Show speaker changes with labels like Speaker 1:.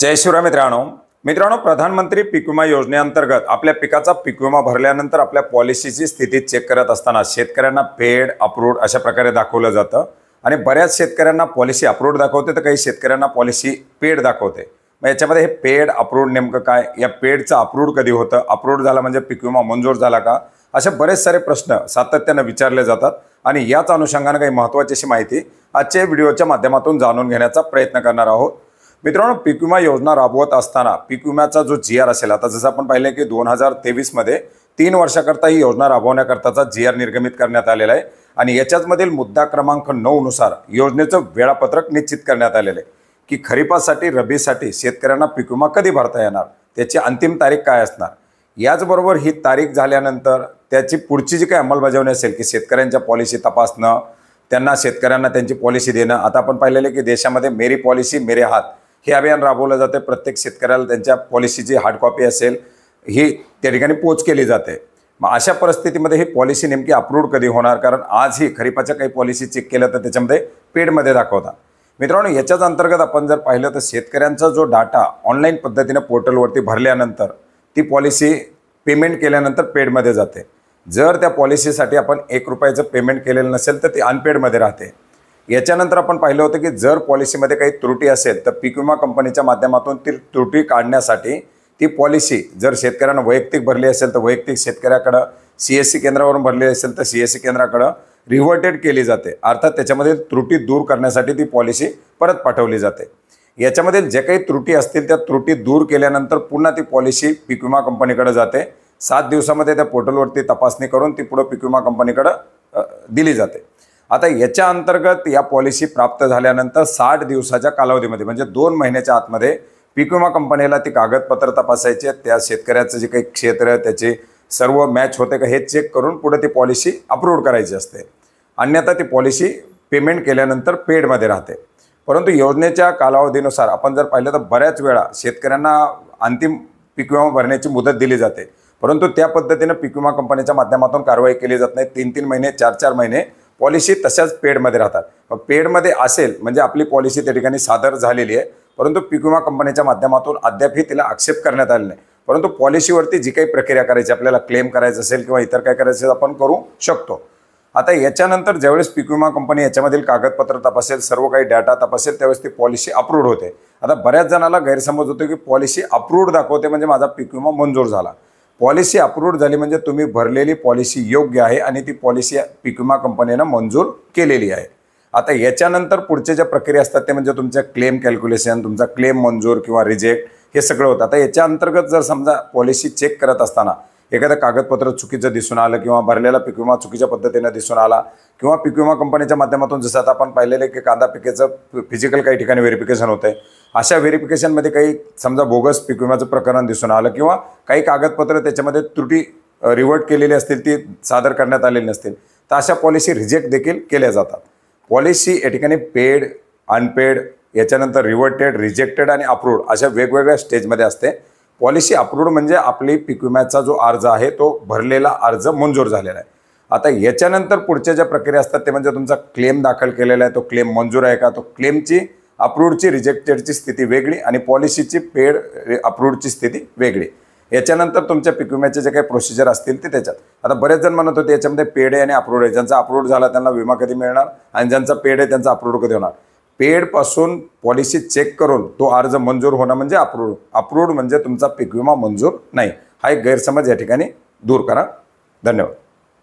Speaker 1: जय शिवराय मित्रांनो. मित्रांनो प्रधानमंत्री पीक विमा योजनेअंतर्गत आपल्या पिकाचा पीक विमा भरल्यानंतर आपल्या पॉलिसीची स्थिती चेक करत असताना शेतकऱ्यांना पेड अप्रूव्ड अशा प्रकारे दाखवलं जातं. आणि बऱ्याच शेतकऱ्यांना पॉलिसी अप्रूव्ड दाखवते तर काही शेतकऱ्यांना पॉलिसी पेड दाखवते. मग याच्यामध्ये हे पेड अप्रूव्ड नेमकं काय? या पेडचं अप्रूव्ड कधी होतं? अप्रूव्ड झाला म्हणजे पीक विमा मंजूर झाला का? असे बरेच सारे प्रश्न सातत्यानं विचारले जातात. आणि याच अनुषंगानं काही महत्त्वाची अशी माहिती आजच्या व्हिडिओच्या माध्यमातून जाणून घेण्याचा प्रयत्न करणार आहोत. मित्रांनो पीक विमा योजना राबवत असताना पीक विम्याचा जो जी आर असेल आता जसं आपण पाहिलं की दोन हजार तेवीसमध्ये तीन वर्षाकरता ही योजना राबवण्याकरताचा जी आर निर्गमित करण्यात आलेला आहे. आणि याच्याचमधील मुद्दा क्रमांक नऊनुसार योजनेचं वेळापत्रक निश्चित करण्यात आलेलं आहे की खरीपासाठी रबीसाठी शेतकऱ्यांना पीक विमा कधी भरता येणार? त्याची अंतिम तारीख काय असणार? याचबरोबर ही तारीख झाल्यानंतर त्याची पुढची जी काही अंमलबजावणी असेल की शेतकऱ्यांच्या पॉलिसी तपासणं त्यांना शेतकऱ्यांना त्यांची पॉलिसी देणं आता आपण पाहिलेलं आहे की देशामध्ये मेरी पॉलिसी मेरे हात हे अभियान राबवलं जाते प्रत्येक शेतकऱ्याला त्यांच्या पॉलिसीची हार्ड कॉपी असेल ही त्या ठिकाणी पोच केली जाते. मग अशा परिस्थितीमध्ये ही पॉलिसी नेमकी अप्रूव्ड कधी होणार? कारण आज ही खरीपाच्या काही पॉलिसी चेक केलं तर त्याच्यामध्ये पेडमध्ये दाखवतात मित्रांनो याच्याच अंतर्गत आपण जर पाहिलं तर शेतकऱ्यांचा जो डाटा ऑनलाईन पद्धतीनं पोर्टलवरती भरल्यानंतर ती पॉलिसी पेमेंट केल्यानंतर पेडमध्ये जाते. जर त्या पॉलिसीसाठी आपण एक रुपयाचं पेमेंट केलेलं नसेल तर ती अनपेडमध्ये राहते. याच्यानंतर आपण पाहिलं होतं की जर पॉलिसीमध्ये काही त्रुटी असेल तर पीक विमा कंपनीच्या माध्यमातून ती त्रुटी काढण्यासाठी ती पॉलिसी जर शेतकऱ्यांना वैयक्तिक भरली असेल तर वैयक्तिक शेतकऱ्याकडं सी एस सी केंद्रावरून भरली असेल तर सी एस सी केंद्राकडं रिव्हर्टेड केली जाते. अर्थात त्याच्यामध्ये त्रुटी दूर करण्यासाठी ती पॉलिसी परत पाठवली जाते. याच्यामधील जे काही त्रुटी असतील त्या त्रुटी दूर केल्यानंतर पुन्हा ती पॉलिसी पीक विमा कंपनीकडे जाते. सात दिवसामध्ये त्या पोर्टलवरती तपासणी करून ती पुढं पीक विमा कंपनीकडं दिली जाते. आता याच्या अंतर्गत या पॉलिसी प्राप्त झाल्यानंतर साठ दिवसाच्या कालावधीमध्ये म्हणजे दोन महिन्याच्या आतमध्ये पीक विमा कंपनीला ती कागदपत्र तपासायचे त्या शेतकऱ्याचं जे काही क्षेत्र त्याचे सर्व मॅच होते का हे चेक करून पुढे ती पॉलिसी अप्रूव्ह करायची असते. अन्यथा ती पॉलिसी पेमेंट केल्यानंतर पेडमध्ये राहते. परंतु योजनेच्या कालावधीनुसार आपण जर पाहिलं तर बऱ्याच वेळा शेतकऱ्यांना अंतिम पीक विमा भरण्याची मुदत दिली जाते. परंतु त्या पद्धतीनं पीक विमा कंपनीच्या माध्यमातून कारवाई केली जात नाही. तीन तीन महिने चार चार महिने पॉलिसी तशाच पेडमध्ये राहतात. मग पेडमध्ये असेल म्हणजे आपली पॉलिसी त्या ठिकाणी सादर झालेली आहे. परंतु पीक विमा कंपनीच्या माध्यमातून अद्यापही तिला आक्षेप करण्यात आले नाही. परंतु पॉलिसीवरती जी काही प्रक्रिया करायची आपल्याला क्लेम करायचं असेल किंवा इतर काय करायचं असेल आपण करू शकतो. आता याच्यानंतर ज्यावेळेस पीक विमा कंपनी याच्यामधील कागदपत्र तपासेल सर्व काही डाटा तपासेल त्यावेळेस ती पॉलिसी अप्रूव्ड होते. आता बऱ्याच जणाला गैरसमज होतो की पॉलिसी अप्रूव्ड दाखवते म्हणजे माझा पीक विमा मंजूर झाला. पॉलिसी अप्रूव्ड झाली म्हणजे तुम्ही भरलेली पॉलिसी योग्य आहे आणि ती पॉलिसी पीक विमा कंपनीनं मंजूर केलेली आहे. आता याच्यानंतर पुढच्या ज्या प्रक्रिया असतात ते म्हणजे तुमच्या क्लेम कॅल्क्युलेशन तुमचा क्लेम मंजूर किंवा रिजेक्ट हे सगळं होतं. आता याच्या अंतर्गत जर समजा पॉलिसी चेक करत असताना एखादं कागदपत्र चुकीचं दिसून आलं किंवा भरलेला पीक विमा चुकीच्या पद्धतीनं दिसून आला किंवा पीक विमा कंपनीच्या माध्यमातून जसं आता आपण पाहिलेलं आहे की कांदा पिकेचं फिजिकल काही ठिकाणी व्हेरिफिकेशन होतं अशा व्हेरिफिकेशनमध्ये काही समजा बोगस पीक विम्याचं प्रकरण दिसून आलं किंवा काही कागदपत्र त्याच्यामध्ये त्रुटी रिवर्ट केलेली असतील ती सादर करण्यात आलेली नसतील तर अशा पॉलिसी रिजेक्ट देखील केल्या जातात. पॉलिसी या ठिकाणी पेड अनपेड याच्यानंतर रिवर्टेड रिजेक्टेड आणि अप्रूव्ड अशा वेगवेगळ्या स्टेजमध्ये असते. पॉलिसी अप्रूव्ड म्हणजे आपली पीक विम्याचा जो अर्ज आहे तो भरलेला अर्ज मंजूर झालेला आहे. आता याच्यानंतर पुढच्या ज्या प्रक्रिया असतात ते म्हणजे तुमचा क्लेम दाखल केलेला आहे तो क्लेम मंजूर आहे का? तो क्लेमची अप्रूव्डची रिजेक्टेडची स्थिती वेगळी आणि पॉलिसीची पेड अप्रूव्डची स्थिती वेगळी. याच्यानंतर तुमच्या पीक विम्याचे जे काही प्रोसिजर असतील ते त्याच्यात. आता बरेच जण म्हणत होते याच्यामध्ये पेड आहे आणि अप्रूव्ड आहे. ज्यांचा अप्रूव्ड झाला त्यांना विमा कधी मिळणार? आणि ज्यांचा पेड आहे त्यांचा अप्रूव्ड कधी होणार? पेडपासून पॉलिसी चेक करून तो अर्ज मंजूर होणं म्हणजे अप्रूव्ड अप्रूव्ड म्हणजे तुमचा पीक विमा मंजूर नाही. हा एक गैरसमज या ठिकाणी दूर करा. धन्यवाद.